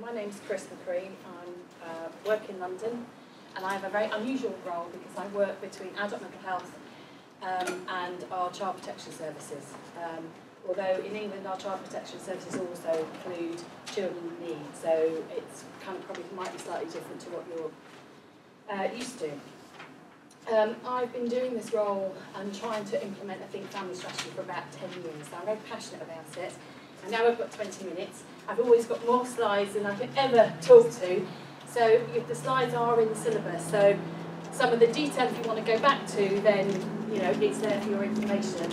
my name's Chris McCree. I uh, work in London and I have a very unusual role because I work between adult mental health um, and our child protection services. Um, although in England our child protection services also include children in need, so it's kind of probably might be slightly different to what you're uh, used to. Um, I've been doing this role and trying to implement a Think Family strategy for about 10 years, so I'm very passionate about it. And now I've got 20 minutes. I've always got more slides than I can ever talk to. So if the slides are in the syllabus, so some of the detail if you want to go back to, then you know it's there for your information.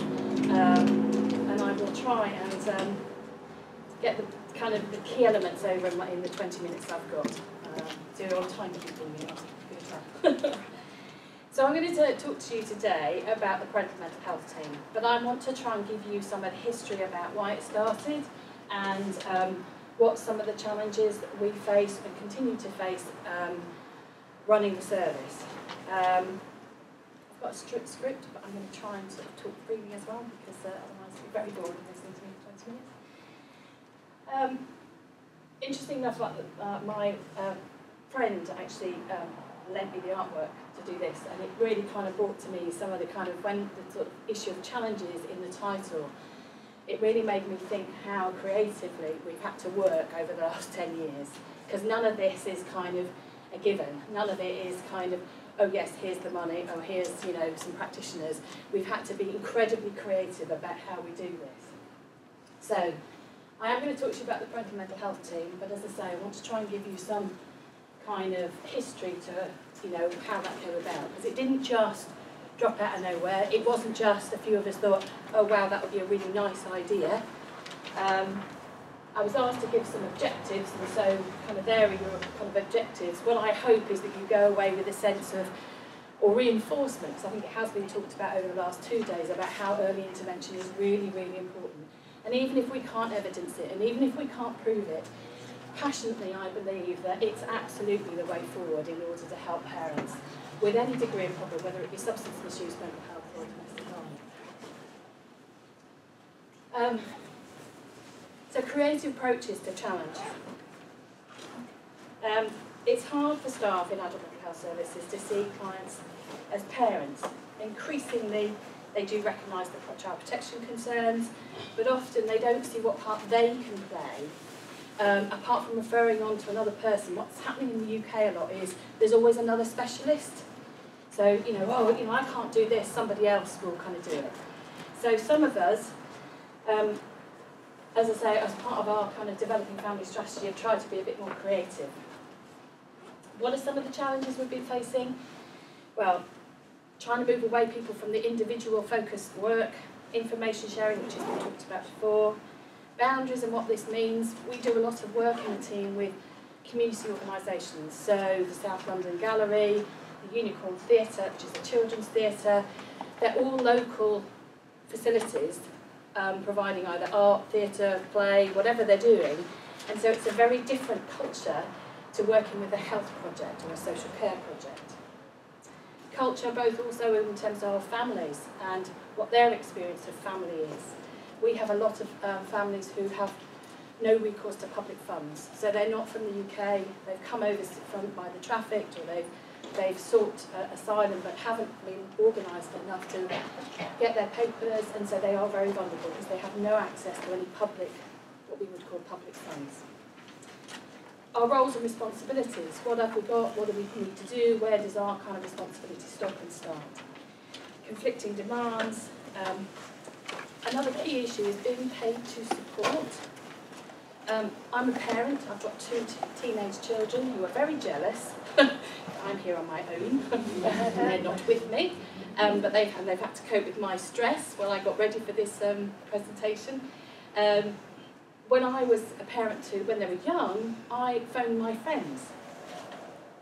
Um, and I will try and um, get the kind of the key elements over in, my, in the 20 minutes I've got. Um, so on timekeeping, you So I'm going to talk to you today about the parental mental health team, but I want to try and give you some of the history about why it started and um, what some of the challenges that we face and continue to face um, running the service. Um, I've got a strict script, but I'm going to try and sort of talk freely as well because uh, otherwise it'll be very boring listening to me for 20 minutes. Um, interesting enough, uh, my uh, friend actually um, lent me the artwork to do this, and it really kind of brought to me some of the kind of when the sort of issue of challenges in the title. It really made me think how creatively we've had to work over the last 10 years, because none of this is kind of a given. None of it is kind of, oh yes, here's the money, oh here's, you know, some practitioners. We've had to be incredibly creative about how we do this. So, I am going to talk to you about the parental mental health team, but as I say, I want to try and give you some kind of history to you know, how that came about. Because it didn't just drop out of nowhere. It wasn't just a few of us thought, oh wow, that would be a really nice idea. Um, I was asked to give some objectives, and so kind of there are your kind of objectives. What I hope is that you go away with a sense of, or reinforcement, because I think it has been talked about over the last two days, about how early intervention is really, really important. And even if we can't evidence it, and even if we can't prove it, passionately I believe that it's absolutely the way forward in order to help parents with any degree of problem, whether it be substance misuse, mental health or domestic violence. Um, so creative approaches to challenge. Um, it's hard for staff in adult mental health services to see clients as parents. Increasingly, they do recognise the child protection concerns, but often they don't see what part they can play um, apart from referring on to another person, what's happening in the UK a lot is there's always another specialist. So, you know, oh, you know, I can't do this, somebody else will kind of do it. So some of us, um, as I say, as part of our kind of developing family strategy, have tried to be a bit more creative. What are some of the challenges we've been facing? Well, trying to move away people from the individual focused work, information sharing, which has been talked about before, boundaries and what this means, we do a lot of work in the team with community organisations. So the South London Gallery, the Unicorn Theatre, which is a children's theatre, they're all local facilities um, providing either art, theatre, play, whatever they're doing. And so it's a very different culture to working with a health project or a social care project. Culture both also in terms of our families and what their experience of family is we have a lot of um, families who have no recourse to public funds. So they're not from the UK, they've come over from by the trafficked or they've, they've sought uh, asylum but haven't been organised enough to get their papers and so they are very vulnerable because they have no access to any public, what we would call public funds. Our roles and responsibilities, what have we got, what do we need to do, where does our kind of responsibility stop and start? Conflicting demands, um, Another key issue is being paid to support. Um, I'm a parent, I've got two teenage children who are very jealous. I'm here on my own, and they're not with me. Um, but they've, they've had to cope with my stress while I got ready for this um, presentation. Um, when I was a parent to, when they were young, I phoned my friends.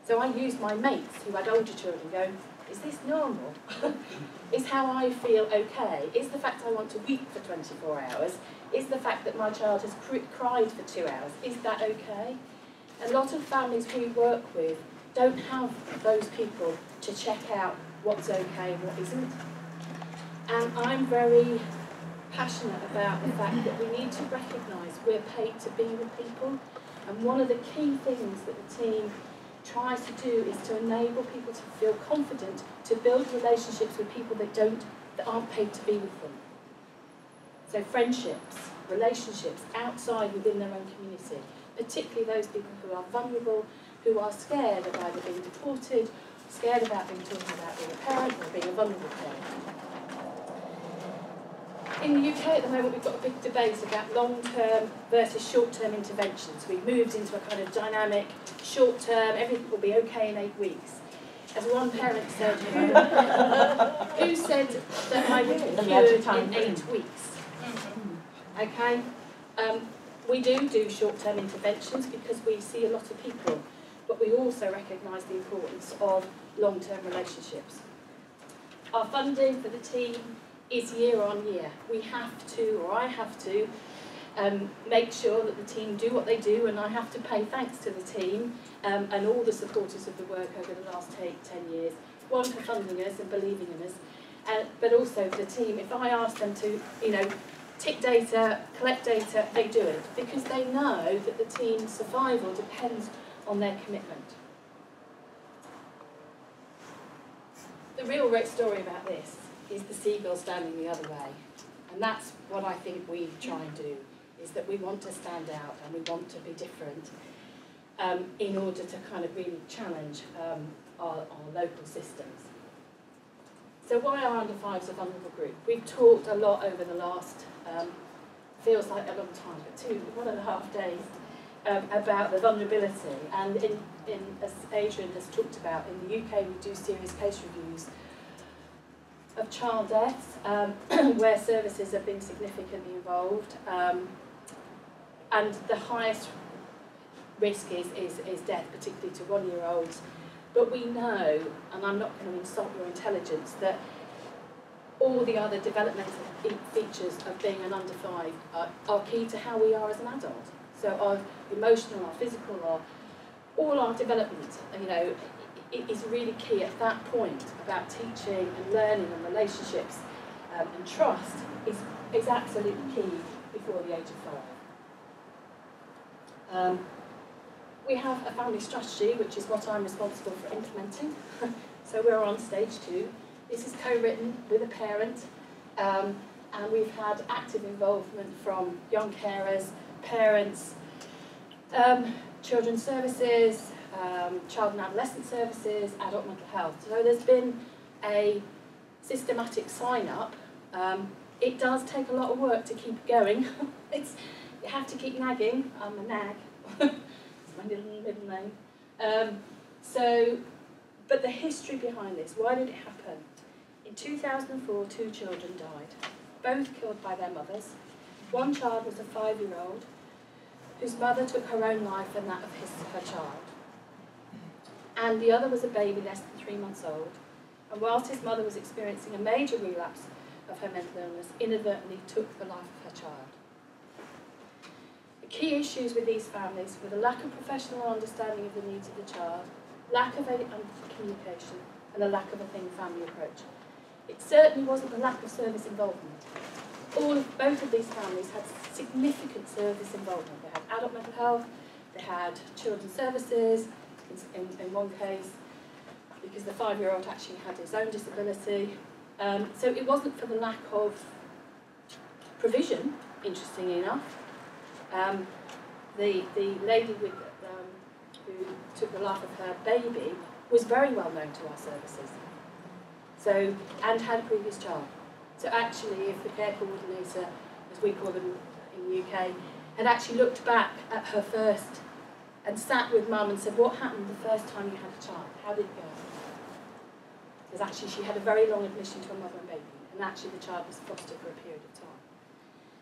So I used my mates who had older children going, is this normal? is how I feel okay? Is the fact I want to weep for 24 hours? Is the fact that my child has cr cried for two hours? Is that okay? A lot of families we work with don't have those people to check out what's okay and what isn't. And I'm very passionate about the fact that we need to recognise we're paid to be with people And one of the key things that the team tries to do is to enable people to feel confident to build relationships with people that don't that aren't paid to be with them. So friendships, relationships outside within their own community, particularly those people who are vulnerable, who are scared of either being deported, scared about being talked about being a parent or being a vulnerable parent. In the UK at the moment we've got a big debate about long-term versus short-term interventions. We've moved into a kind of dynamic, short-term, everything will be okay in eight weeks. As one parent said, who said that I would be cured in eight weeks? Okay? Um, we do do short-term interventions because we see a lot of people, but we also recognise the importance of long-term relationships. Our funding for the team is year on year. We have to, or I have to, um, make sure that the team do what they do, and I have to pay thanks to the team um, and all the supporters of the work over the last eight, ten years. One for funding us and believing in us, uh, but also the team. If I ask them to, you know, tick data, collect data, they do it because they know that the team's survival depends on their commitment. The real great story about this is the seagull standing the other way. And that's what I think we try and do, is that we want to stand out and we want to be different um, in order to kind of really challenge um, our, our local systems. So why are under fives a vulnerable group? We've talked a lot over the last, um, feels like a long time, but two, one and a half days, um, about the vulnerability. And in, in, as Adrian has talked about, in the UK we do serious case reviews of child deaths, um, where services have been significantly involved. Um, and the highest risk is, is, is death, particularly to one-year-olds. But we know, and I'm not going to insult your intelligence, that all the other developmental features of being an under five are, are key to how we are as an adult. So our emotional, our physical, our all our development, you know, is really key at that point about teaching and learning and relationships um, and trust is, is absolutely key before the age of five. Um, we have a family strategy, which is what I'm responsible for implementing. so we're on stage two. This is co-written with a parent, um, and we've had active involvement from young carers, parents, um, children's services, um, child and adolescent services, adult mental health. So there's been a systematic sign-up. Um, it does take a lot of work to keep going. it's, you have to keep nagging. I'm a nag. it's my little middle name. Um, so, but the history behind this, why did it happen? In 2004, two children died, both killed by their mothers. One child was a five-year-old whose mother took her own life and that of his, her child and the other was a baby less than three months old. And whilst his mother was experiencing a major relapse of her mental illness, inadvertently took the life of her child. The key issues with these families were the lack of professional understanding of the needs of the child, lack of communication, and a lack of a Think Family approach. It certainly wasn't the lack of service involvement. All of, both of these families had significant service involvement. They had adult mental health, they had children's services, in, in one case because the five-year-old actually had his own disability. Um, so it wasn't for the lack of provision, interestingly enough. Um, the, the lady with, um, who took the life of her baby was very well known to our services. So, and had a previous child. So actually, if the care coordinator, as we call them in the UK, had actually looked back at her first and sat with mum and said, what happened the first time you had a child? How did it go? Because actually she had a very long admission to a mother and baby, and actually the child was fostered for a period of time.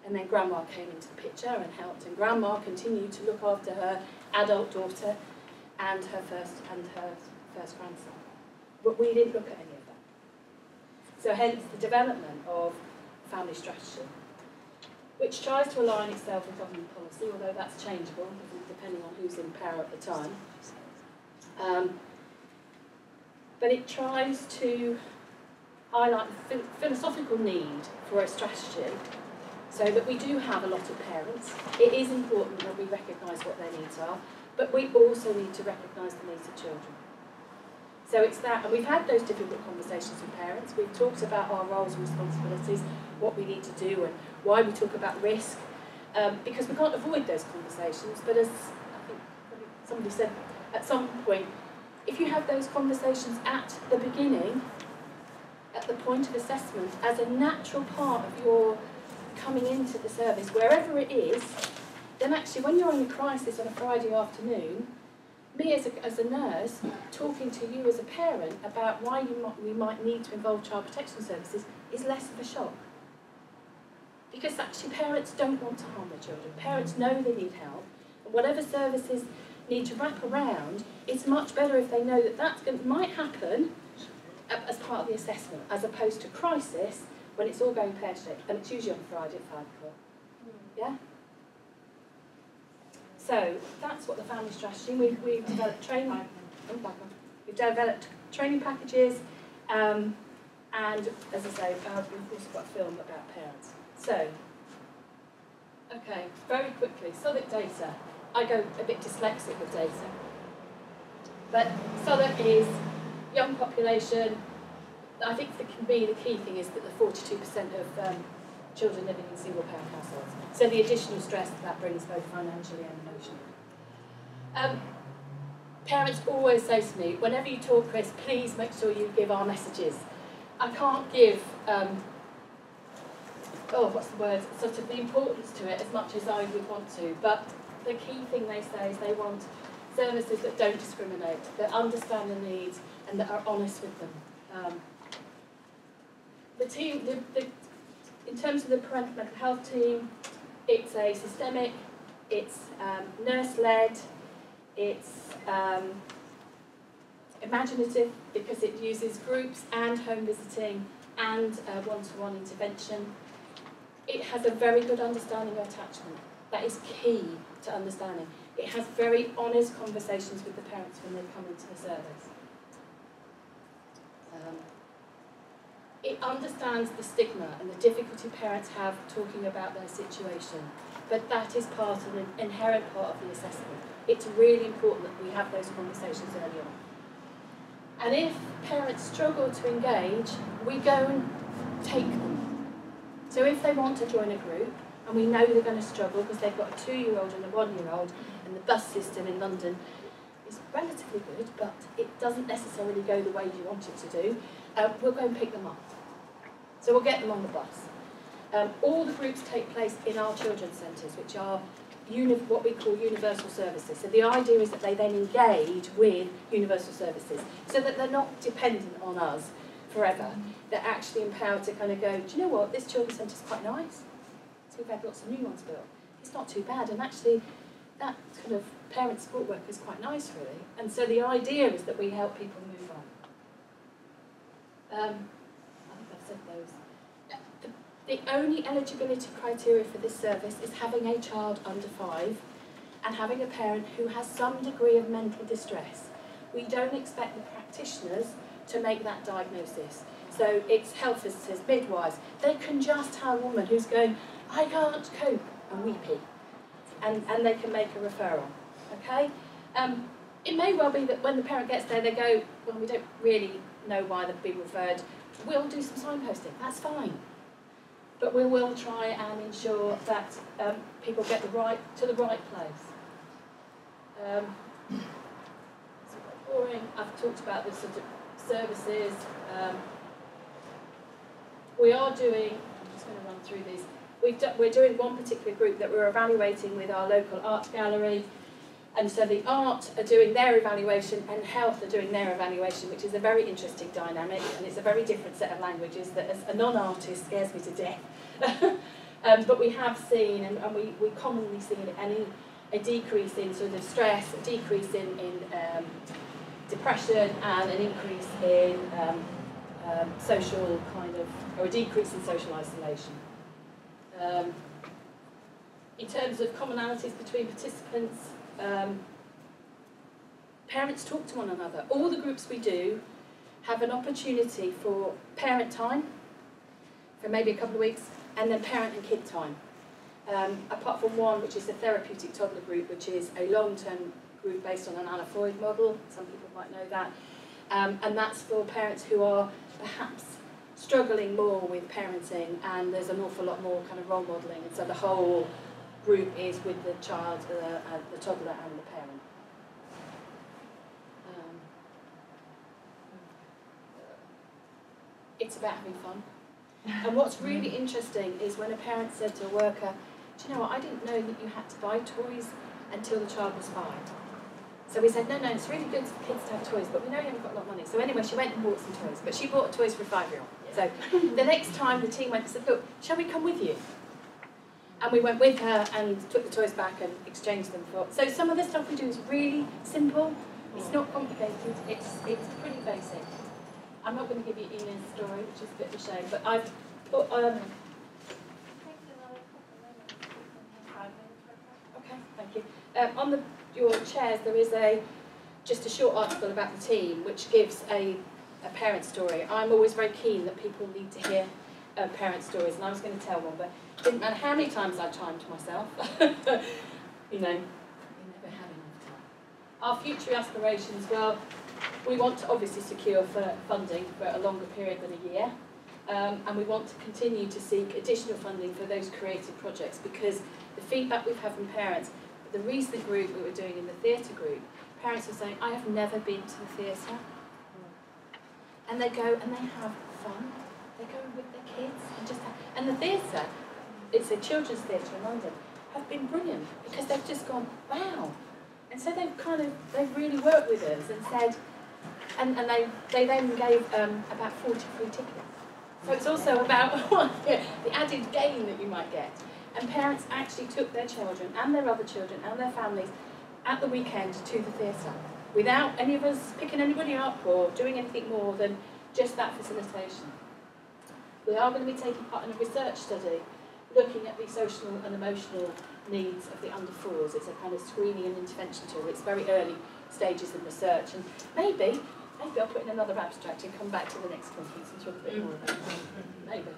And then grandma came into the picture and helped, and grandma continued to look after her adult daughter and her first and her first grandson. But we didn't look at any of that. So hence the development of family strategy, which tries to align itself with government policy, although that's changeable depending on who's in power at the time. Um, but it tries to highlight the philosophical need for a strategy so that we do have a lot of parents. It is important that we recognise what their needs are, but we also need to recognise the needs of children. So it's that, and we've had those difficult conversations with parents. We've talked about our roles and responsibilities, what we need to do, and why we talk about risk, um, because we can't avoid those conversations. But as I think somebody said at some point, if you have those conversations at the beginning, at the point of assessment, as a natural part of your coming into the service, wherever it is, then actually when you're in a crisis on a Friday afternoon, me as a, as a nurse talking to you as a parent about why you might, we might need to involve child protection services is less of a shock. Because actually parents don't want to harm their children. Parents know they need help. And whatever services need to wrap around, it's much better if they know that that might happen as part of the assessment, as opposed to crisis when it's all going pear-shaped. And it's usually on Friday at 5 o'clock. Yeah? So that's what the family strategy. We've, we've developed training. Oh, we've developed training packages, um, and as I say, uh, we've also got a film about parents. So, okay, very quickly, Southwark data. I go a bit dyslexic with data, but Southwark is young population. I think the, can be the key thing is that the 42% of um, children living in single parent households. So the additional stress that, that brings both financially and emotionally. Um, parents always say to me, whenever you talk, Chris, please make sure you give our messages. I can't give, um, oh, what's the word, sort of the importance to it as much as I would want to, but the key thing they say is they want services that don't discriminate, that understand the needs and that are honest with them. Um, the team, the, the in terms of the parental mental health team, it's a systemic, it's um, nurse-led, it's um, imaginative because it uses groups and home visiting and uh, one-to-one -one intervention. It has a very good understanding of attachment. That is key to understanding. It has very honest conversations with the parents when they come into the service. Um, it understands the stigma and the difficulty parents have talking about their situation, but that is part of an inherent part of the assessment. It's really important that we have those conversations early on. And if parents struggle to engage, we go and take them. So if they want to join a group, and we know they're going to struggle because they've got a two-year-old and a one-year-old, and the bus system in London is relatively good, but it doesn't necessarily go the way you want it to do, uh, we'll go and pick them up. So we'll get them on the bus. Um, all the groups take place in our children's centres, which are what we call universal services. So the idea is that they then engage with universal services, so that they're not dependent on us forever. They're actually empowered to kind of go, do you know what, this children's centre is quite nice. So we've had lots of new ones built. It's not too bad, and actually that kind of parent support work is quite nice, really. And so the idea is that we help people move on. Um, I think I've said those. The only eligibility criteria for this service is having a child under five and having a parent who has some degree of mental distress. We don't expect the practitioners to make that diagnosis. So it's health visitors, midwives. They can just have a woman who's going, I can't cope, and weepy. And, and they can make a referral. Okay? Um, it may well be that when the parent gets there, they go, well, we don't really know why they've been referred. We'll do some signposting, that's fine. But we will try and ensure that um, people get the right to the right place. Um, it's boring. I've talked about this sort of services. Um, we are doing, I'm just going to run through these. We've do, we're doing one particular group that we're evaluating with our local art gallery. And so the art are doing their evaluation and health are doing their evaluation, which is a very interesting dynamic, and it's a very different set of languages that as a non-artist scares me to death. um, but we have seen, and, and we, we commonly see any, a decrease in sort of stress, a decrease in, in um, depression, and an increase in um, um, social kind of, or a decrease in social isolation. Um, in terms of commonalities between participants, um, parents talk to one another. All the groups we do have an opportunity for parent time for maybe a couple of weeks and then parent and kid time. Um, apart from one, which is the therapeutic toddler group, which is a long-term group based on an Anna Freud model. Some people might know that. Um, and that's for parents who are perhaps struggling more with parenting and there's an awful lot more kind of role modelling. And so the whole group is with the child, uh, uh, the toddler and the parent. Um, it's about having fun. And what's really interesting is when a parent said to a worker, do you know what, I didn't know that you had to buy toys until the child was five. So we said, no, no, it's really good for kids to have toys, but we know you haven't got a lot of money. So anyway, she went and bought some toys, but she bought toys for a five-year-old. So the next time the team went and said, look, shall we come with you? And we went with her and took the toys back and exchanged them for. So some of the stuff we do is really simple. It's not complicated. It's it's pretty basic. I'm not going to give you Ina's story, which is a bit of a shame, but I've put um. Okay, thank you. Um, on the your chairs, there is a just a short article about the team, which gives a a parent story. I'm always very keen that people need to hear uh, parent stories, and I was going to tell one, but it didn't matter how many times I chimed to myself. you know, you never have enough time. Our future aspirations, well, we want to obviously secure funding for a longer period than a year. Um, and we want to continue to seek additional funding for those creative projects because the feedback we've had from parents, the recent group we were doing in the theatre group, parents were saying, I have never been to the theatre. And they go and they have fun. They go with their kids and just have, and the theatre, it's a children's theatre in London, have been brilliant because they've just gone, wow. And so they've kind of, they've really worked with us and said, and, and they, they then gave um, about 40 free tickets. So it's also about the added gain that you might get. And parents actually took their children and their other children and their families at the weekend to the theatre without any of us picking anybody up or doing anything more than just that facilitation. We are going to be taking part in a research study looking at the social and emotional needs of the under fours. It's a kind of screening and intervention tool. It's very early stages in research and maybe, maybe I'll put in another abstract and come back to the next conference and talk a bit more about it. Maybe.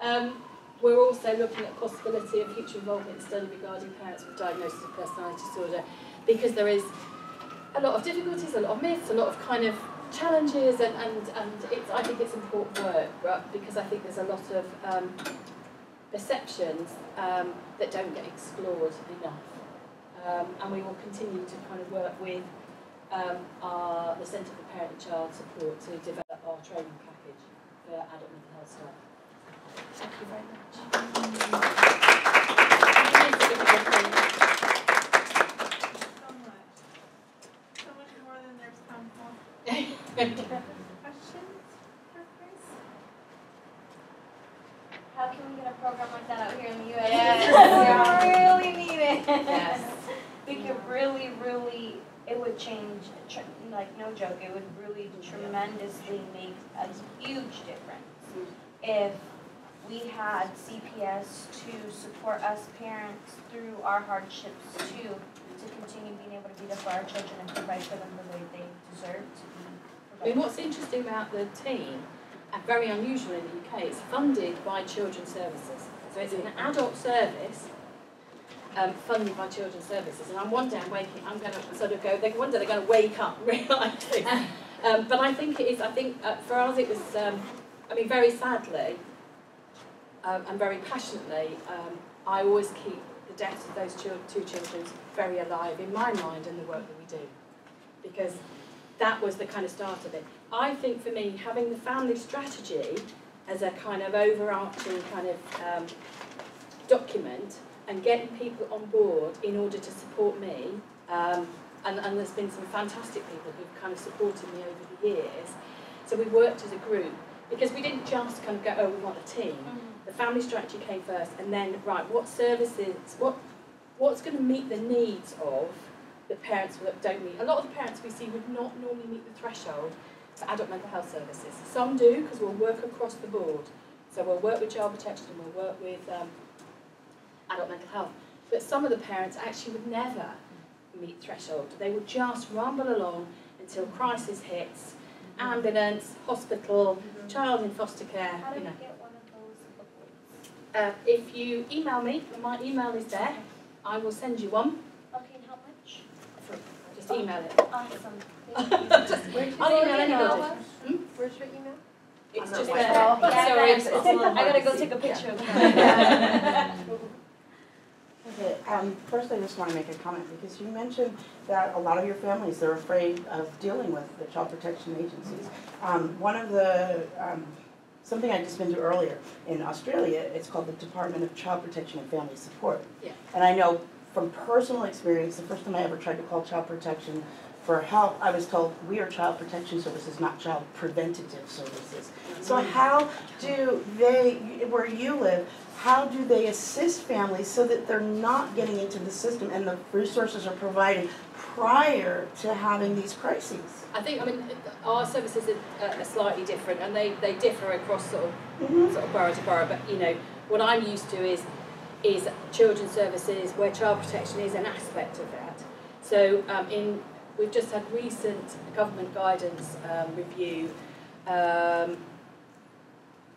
Um, we're also looking at possibility of future involvement in study regarding parents with diagnosis of personality disorder because there is a lot of difficulties, a lot of myths, a lot of kind of challenges, and, and, and it's, I think it's important work right? because I think there's a lot of um, perceptions um, that don't get explored enough. Um, and we will continue to kind of work with um, our, the Centre for Parent and Child Support to develop our training package for adult mental health staff. Thank you very much. Questions for Chris? How can we get a program like that out here in the US? Yes. we really need it. Yes. we could really, really, it would change, like no joke, it would really tremendously make a huge difference if we had CPS to support us parents through our hardships too, to continue being able to be there for our children and provide for them the way they deserve to be I mean, what's interesting about the team, and very unusual in the UK, it's funded by Children's Services. So it's an adult service um, funded by Children's Services. And I'm one day I'm waking, I'm going to sort of go, they, one day they're going to wake up and realise this. Um, but I think it is, I think uh, for us it was, um, I mean, very sadly um, and very passionately, um, I always keep the deaths of those two children very alive in my mind and the work that we do. Because that was the kind of start of it. I think for me, having the family strategy as a kind of overarching kind of um, document and getting people on board in order to support me, um, and, and there's been some fantastic people who've kind of supported me over the years. So we worked as a group because we didn't just kind of go, oh, we want a team. The family strategy came first, and then right, what services, what what's going to meet the needs of the parents that don't meet. A lot of the parents we see would not normally meet the threshold for adult mental health services. Some do because we'll work across the board. So we'll work with child protection, we'll work with um, adult mental health. But some of the parents actually would never meet threshold. They would just rumble along until crisis hits, ambulance, hospital, child in foster care, you know. get one of those booklets? Uh, if you email me, my email is there. I will send you one. Okay, and how much? Free. Just email it. Awesome, thank you. Where'd you I'll email your email anybody. Hmm? Where's your email? It's I'm not just there. Oh, yeah, Sorry, that's- it's, it's a little I gotta go take a see. picture of that. Okay, um, first I just want to make a comment because you mentioned that a lot of your families, they're afraid of dealing with the child protection agencies. Um, one of the, um, something I just been to earlier, in Australia, it's called the Department of Child Protection and Family Support. Yeah. And I know from personal experience, the first time I ever tried to call child protection for help, I was told, we are child protection services, not child preventative services. So mm-hmm. how do they, where you live, how do they assist families so that they're not getting into the system and the resources are provided prior to having these crises? I think, I mean, our services are, are slightly different and they, they differ across sort of Mhm. sort of borough to borough, but you know, what I'm used to is is children's services where child protection is an aspect of that. So um, in we've just had recent government guidance um, review um,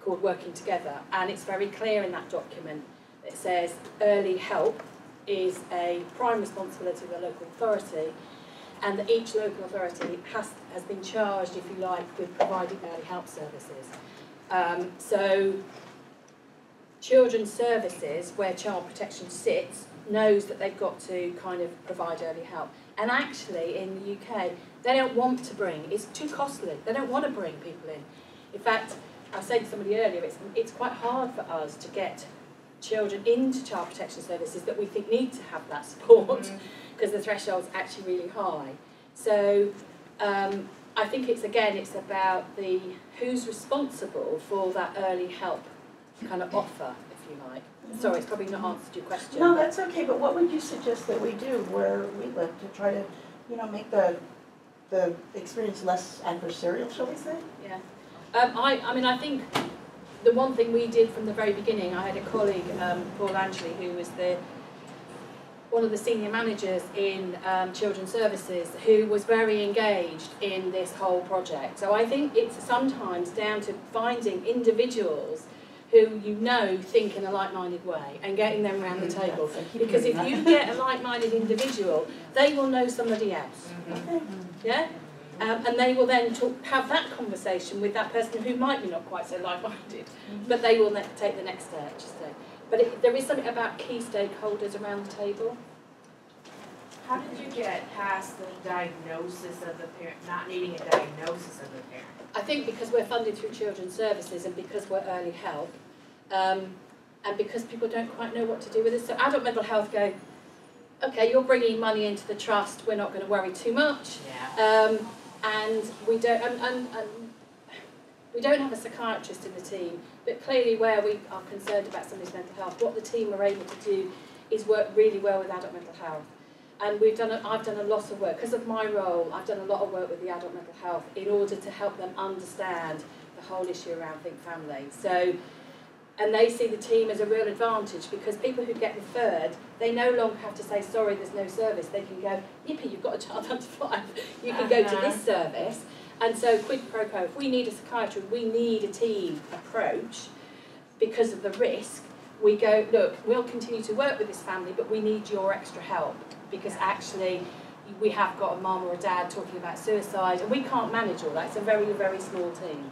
called Working Together, and it's very clear in that document. It says early help is a prime responsibility of the local authority, and that each local authority has has been charged, if you like, with providing early help services. Um, so children's services where child protection sits knows that they've got to kind of provide early help. And actually in the UK, they don't want to bring, it's too costly, they don't want to bring people in. In fact, I was saying to somebody earlier, it's, it's quite hard for us to get children into child protection services that we think need to have that support because the threshold's actually really high. So um, I think it's again, it's about the who's responsible for that early help kind of offer, if you like. Sorry, it's probably not answered your question. No, that's okay, but what would you suggest that we do where we live to try to, you know, make the, the experience less adversarial, shall we say? Yeah. Um, I, I mean, I think the one thing we did from the very beginning, I had a colleague, um, Paul Angley, who was the one of the senior managers in um, children's services, who was very engaged in this whole project. So I think it's sometimes down to finding individuals who you know think in a like-minded way and getting them around the table. I keep Because if you get a like-minded individual, they will know somebody else. Yeah? Um, and they will then talk, have that conversation with that person who might be not quite so like-minded, but they will ne- take the next step. Just so. But it, there is something about key stakeholders around the table. How did you get past the diagnosis of the parent, not needing a diagnosis of the parent? I think because we're funded through children's services and because we're early help, um, and because people don't quite know what to do with it. So adult mental health go, okay, you're bringing money into the trust, we're not going to worry too much. Yeah. Um, and we don't, and, and, and we don't have a psychiatrist in the team, but clearly where we are concerned about somebody's mental health, what the team are able to do is work really well with adult mental health. And we've done, a, I've done a lot of work, because of my role, I've done a lot of work with the adult mental health in order to help them understand the whole issue around Think Family. So, and they see the team as a real advantage because people who get referred, they no longer have to say, sorry, there's no service. They can go, yippee, you've got a child under five. You can go to this uh-huh. service. And so quid pro quo, if we need a psychiatrist, we need a team approach because of the risk. We go, look, we'll continue to work with this family, but we need your extra help because actually we have got a mum or a dad talking about suicide and we can't manage all that. It's a very, very small team.